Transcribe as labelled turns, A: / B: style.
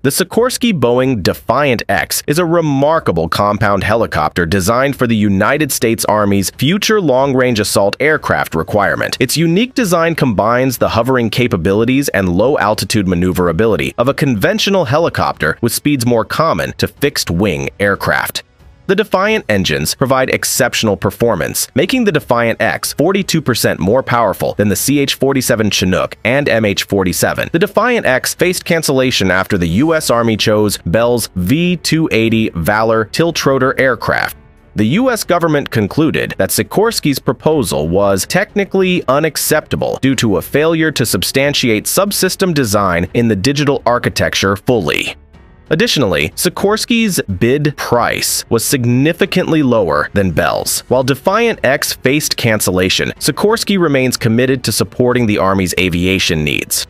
A: The Sikorsky-Boeing Defiant X is a remarkable compound helicopter designed for the United States Army's future long-range assault aircraft requirement. Its unique design combines the hovering capabilities and low-altitude maneuverability of a conventional helicopter with speeds more common to fixed-wing aircraft. The Defiant engines provide exceptional performance, making the Defiant X 42% more powerful than the CH-47 Chinook and MH-47. The Defiant X faced cancellation after the U.S. Army chose Bell's V-280 Valor tiltrotor aircraft. The U.S. government concluded that Sikorsky's proposal was technically unacceptable due to a failure to substantiate subsystem design in the digital architecture fully. Additionally, Sikorsky's bid price was significantly lower than Bell's. While Defiant X faced cancellation, Sikorsky remains committed to supporting the Army's aviation needs.